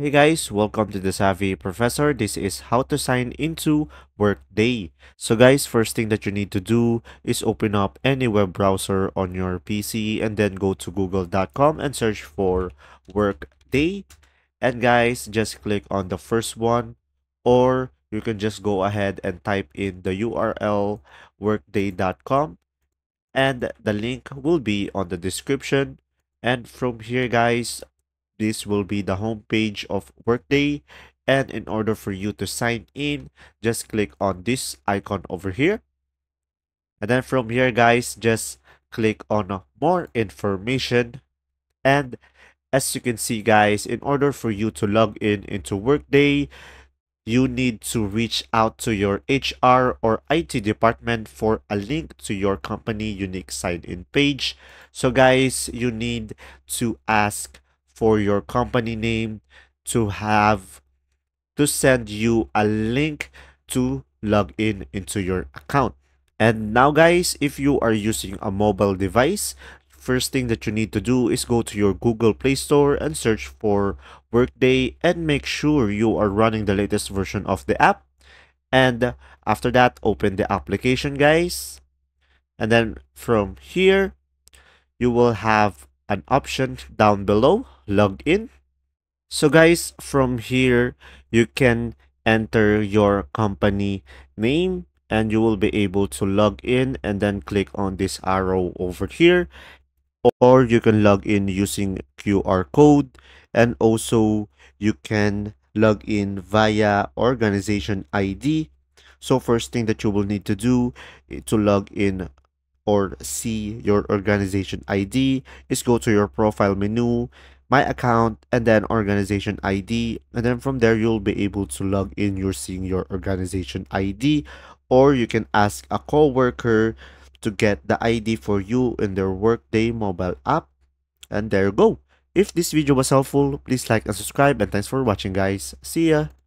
Hey guys, welcome to the Savvy Professor. This is how to sign into Workday. So guys, first thing that you need to do is open up any web browser on your PC and then go to google.com and search for Workday. And guys, just click on the first one or you can just go ahead and type in the URL workday.com and the link will be on the description. And from here guys, this will be the home page of Workday. And in order for you to sign in, just click on this icon over here. And then from here, guys, just click on more information. And as you can see, guys, in order for you to log in into Workday, you need to reach out to your HR or IT department for a link to your company unique sign in page. So guys, you need to ask for your company name to have to send you a link to log in into your account. And now guys, if you are using a mobile device, first thing that you need to do is go to your Google Play Store and search for Workday and make sure you are running the latest version of the app. And after that, open the application guys. And then from here, you will have an option down below, log in. So guys, from here, you can enter your company name and you will be able to log in and then click on this arrow over here or you can log in using QR code and also you can log in via organization ID. So first thing that you will need to do eh, to log in or see your organization ID is go to your profile menu, my account, and then organization ID. And then from there, you'll be able to log in using your organization ID, or you can ask a coworker to get the ID for you in their Workday mobile app. And there you go. If this video was helpful, please like and subscribe and thanks for watching guys. See ya!